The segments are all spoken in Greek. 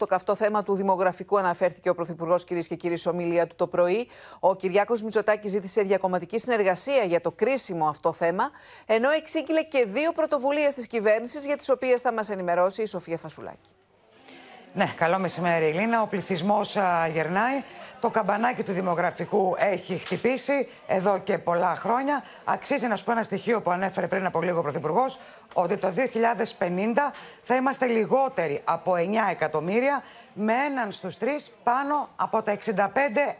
Στο καυτό θέμα του δημογραφικού αναφέρθηκε ο Πρωθυπουργός, κυρίες και κύριοι, ομιλία του το πρωί. Ο Κυριάκος Μητσοτάκη ζήτησε διακομματική συνεργασία για το κρίσιμο αυτό θέμα, ενώ εξήγηλε και δύο πρωτοβουλίες της κυβέρνησης για τις οποίες θα μας ενημερώσει η Σοφία Φασουλάκη. Ναι, καλό μεσημέρι, Ελίνα. Ο πληθυσμός γερνάει. Το καμπανάκι του δημογραφικού έχει χτυπήσει εδώ και πολλά χρόνια. Αξίζει να σου πω ένα στοιχείο που ανέφερε πριν από λίγο ο Πρωθυπουργός, ότι το 2050 θα είμαστε λιγότεροι από 9 εκατομμύρια, με έναν στους τρεις πάνω από τα 65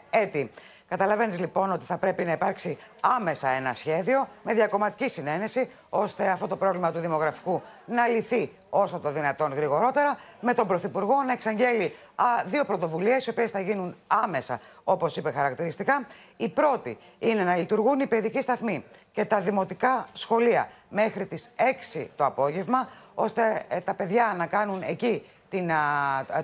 έτη. Καταλαβαίνεις λοιπόν ότι θα πρέπει να υπάρξει άμεσα ένα σχέδιο με διακομματική συνένεση, ώστε αυτό το πρόβλημα του δημογραφικού να λυθεί όσο το δυνατόν γρηγορότερα, με τον Πρωθυπουργό να εξαγγέλει α, δύο πρωτοβουλίες, οι οποίες θα γίνουν άμεσα, όπως είπε χαρακτηριστικά. Η πρώτη είναι να λειτουργούν οι παιδικοί σταθμοί και τα δημοτικά σχολεία μέχρι τις 6 το απόγευμα, ώστε ε, τα παιδιά να κάνουν εκεί την,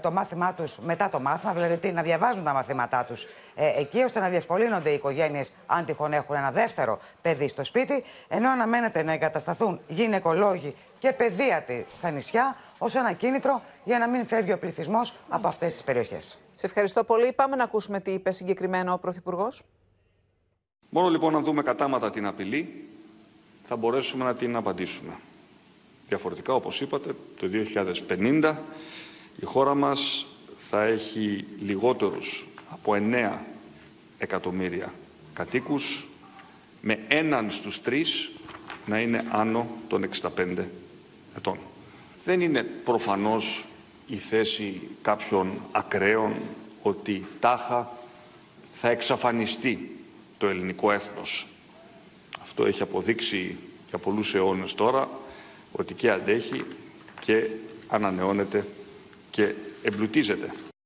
το μάθημά τους μετά το μάθημα, δηλαδή τι, να διαβάζουν τα μαθήματά τους ε, εκεί, ώστε να διευκολύνονται οι οικογένειες αν τυχόν έχουν ένα δεύτερο παιδί στο σπίτι, ενώ αναμένεται να εγκατασταθούν γυναικολόγοι και παιδίατοι στα νησιά ως ένα κίνητρο για να μην φεύγει ο πληθυσμός από αυτές τις περιοχές. Σε ευχαριστώ πολύ. Πάμε να ακούσουμε τι είπε συγκεκριμένο ο Πρωθυπουργός. Μόνο λοιπόν να δούμε κατάματα την απειλή θα μπορέσουμε να την απαντήσουμε. Διαφορετικά, όπως είπατε, το 2050 η χώρα μας θα έχει λιγότερους από 9 εκατομμύρια κατοίκους, με έναν στους τρεις να είναι άνω των 65 ετών. Δεν είναι προφανώς η θέση κάποιων ακραίων ότι τάχα θα εξαφανιστεί το ελληνικό έθνος. Αυτό έχει αποδείξει για πολλούς αιώνες τώρα ότι και αντέχει και ανανεώνεται και εμπλουτίζεται.